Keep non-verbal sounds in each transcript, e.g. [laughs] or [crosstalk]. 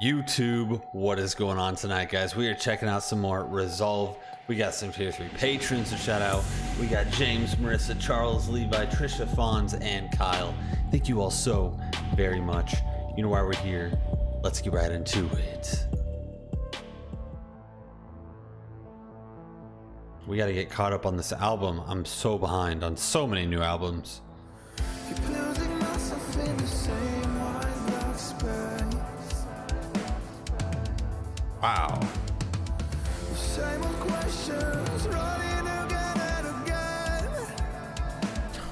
YouTube, what is going on tonight, guys? We are checking out some more Resolve. We got some tier three patrons to shout out. We got James, Marissa, Charles, Levi, Trisha, Fons, and Kyle. Thank you all so very much. You know why we're here. Let's get right into it. We got to get caught up on this album. I'm so behind on so many new albums.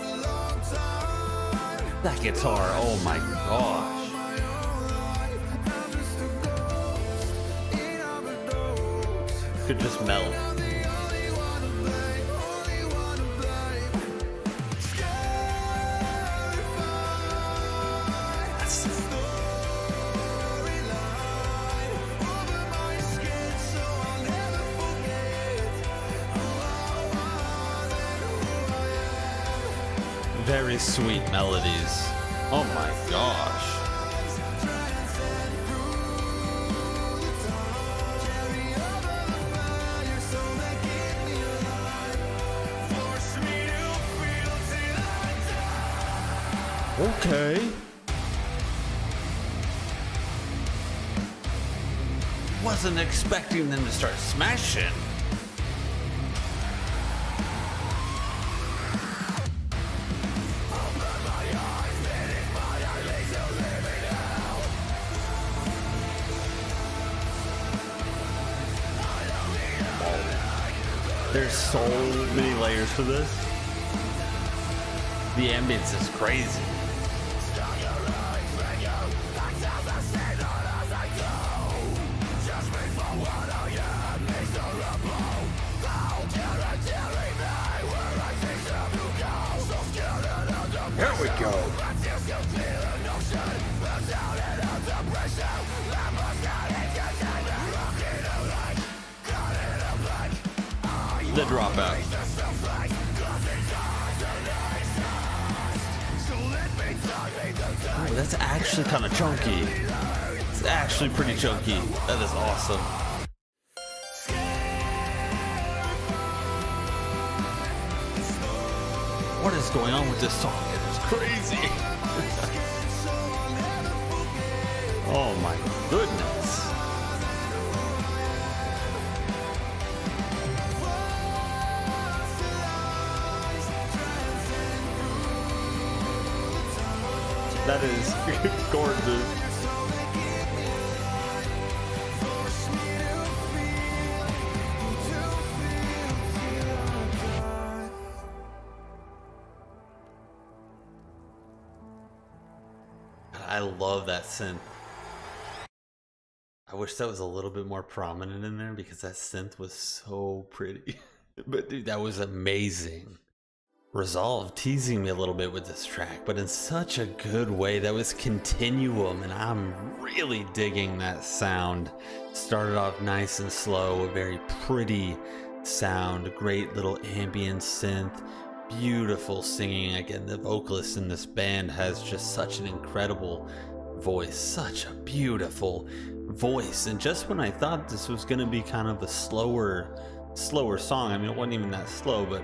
a long time. That guitar. Oh my gosh. Could just melt. Very sweet melodies. Oh my gosh. Transcend through the time, carry over the fire, so they keep me alive. Force me to feel till I die. Okay. Wasn't expecting them to start smashing. There's so many layers to this. The ambience is crazy. Here we go. The dropout. Oh, that's actually kind of chunky. It's actually pretty chunky. That is awesome. What is going on with this song? It is crazy. [laughs] oh my goodness. That is [laughs] gorgeous. I love that synth. I wish that was a little bit more prominent in there because that synth was so pretty. [laughs] but dude, that was amazing. Resolve teasing me a little bit with this track, but in such a good way. That was continuum, and I'm really digging that sound. Started off nice and slow, a very pretty sound, great little ambient synth, beautiful singing. Again, the vocalist in this band has just such an incredible voice, such a beautiful voice. And just when I thought this was going to be kind of a slower, slower song, I mean, it wasn't even that slow, but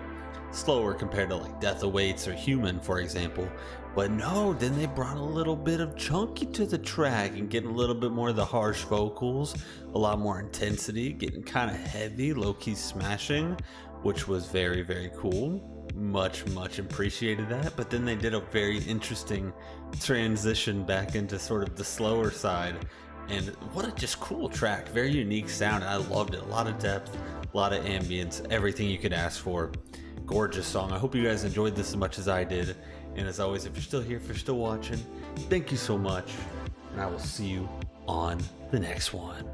slower compared to like Death Awaits or Human, for example. But no, then they brought a little bit of chunky to the track and getting a little bit more of the harsh vocals, a lot more intensity, getting kind of heavy, low key smashing. which was very, very cool. Much, much appreciated that. But then they did a very interesting transition back into sort of the slower side. And what a just cool track. Very unique sound. I loved it. A lot of depth, a lot of ambience, everything you could ask for. Gorgeous song. I hope you guys enjoyed this as much as I did. And as always, if you're still here, if you're still watching, thank you so much. And I will see you on the next one.